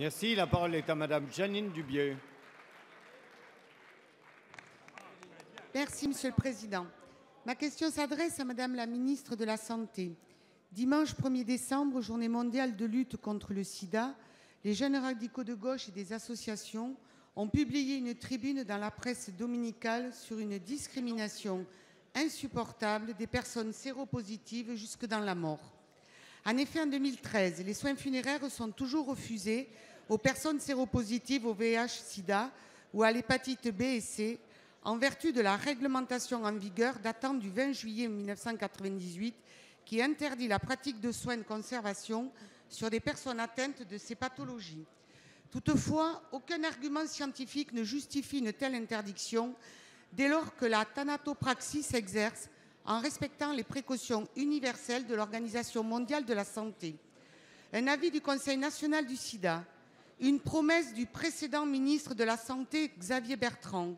Merci. La parole est à Madame Janine Dubier. Merci, Monsieur le Président. Ma question s'adresse à Madame la ministre de la Santé. Dimanche 1er décembre, journée mondiale de lutte contre le sida, les jeunes radicaux de gauche et des associations ont publié une tribune dans la presse dominicale sur une discrimination insupportable des personnes séropositives jusque dans la mort. En effet, en 2013, les soins funéraires sont toujours refusés aux personnes séropositives au VIH-Sida ou à l'hépatite B et C en vertu de la réglementation en vigueur datant du 20 juillet 1998 qui interdit la pratique de soins de conservation sur des personnes atteintes de ces pathologies. Toutefois, aucun argument scientifique ne justifie une telle interdiction dès lors que la thanatopraxie s'exerce en respectant les précautions universelles de l'Organisation mondiale de la santé. Un avis du Conseil national du sida, une promesse du précédent ministre de la Santé Xavier Bertrand,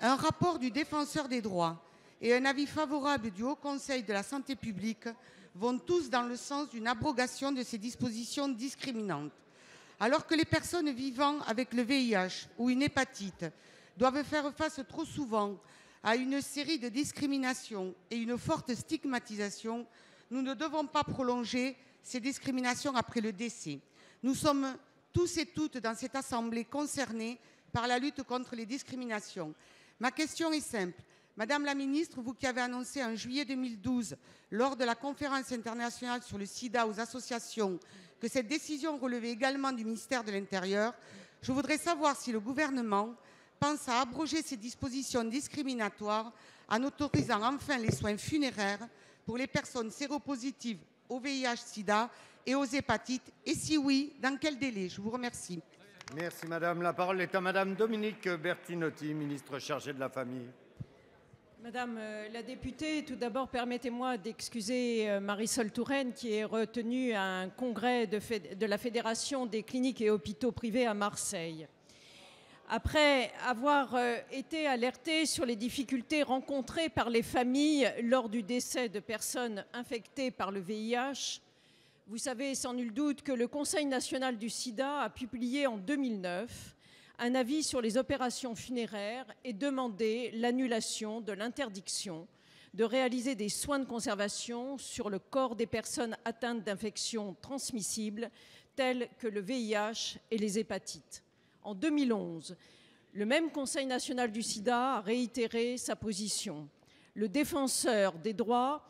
un rapport du défenseur des droits et un avis favorable du Haut Conseil de la santé publique vont tous dans le sens d'une abrogation de ces dispositions discriminantes. Alors que les personnes vivant avec le VIH ou une hépatite doivent faire face trop souvent à une série de discriminations et une forte stigmatisation, nous ne devons pas prolonger ces discriminations après le décès. Nous sommes tous et toutes dans cette assemblée concernés par la lutte contre les discriminations. Ma question est simple. Madame la ministre, vous qui avez annoncé en juillet 2012, lors de la conférence internationale sur le sida aux associations, que cette décision relevait également du ministère de l'Intérieur, je voudrais savoir si le gouvernement pense à abroger ces dispositions discriminatoires en autorisant enfin les soins funéraires pour les personnes séropositives au VIH-Sida et aux hépatites Et si oui, dans quel délai? Je vous remercie. Merci Madame. La parole est à Madame Dominique Bertinotti, ministre chargée de la Famille. Madame euh, la députée, tout d'abord, permettez-moi d'excuser euh, Marisol Touraine qui est retenue à un congrès de, de la Fédération des cliniques et hôpitaux privés à Marseille. Après avoir euh, été alertée sur les difficultés rencontrées par les familles lors du décès de personnes infectées par le VIH, vous savez sans nul doute que le Conseil national du sida a publié en 2009 un avis sur les opérations funéraires et demandé l'annulation de l'interdiction de réaliser des soins de conservation sur le corps des personnes atteintes d'infections transmissibles telles que le VIH et les hépatites. En 2011, le même Conseil national du sida a réitéré sa position. Le défenseur des droits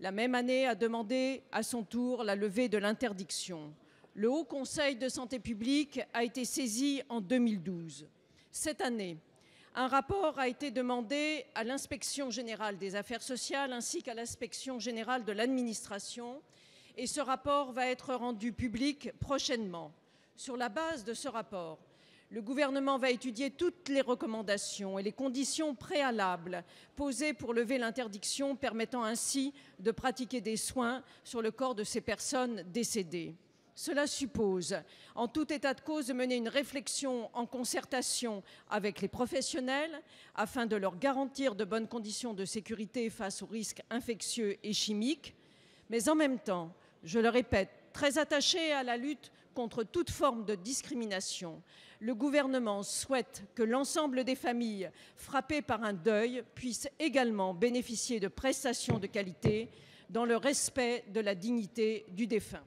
la même année, a demandé à son tour la levée de l'interdiction. Le Haut Conseil de santé publique a été saisi en 2012. Cette année, un rapport a été demandé à l'inspection générale des affaires sociales ainsi qu'à l'inspection générale de l'administration et ce rapport va être rendu public prochainement. Sur la base de ce rapport, le gouvernement va étudier toutes les recommandations et les conditions préalables posées pour lever l'interdiction permettant ainsi de pratiquer des soins sur le corps de ces personnes décédées. Cela suppose, en tout état de cause, de mener une réflexion en concertation avec les professionnels afin de leur garantir de bonnes conditions de sécurité face aux risques infectieux et chimiques, mais en même temps, je le répète, très attaché à la lutte contre toute forme de discrimination. Le gouvernement souhaite que l'ensemble des familles frappées par un deuil puissent également bénéficier de prestations de qualité dans le respect de la dignité du défunt.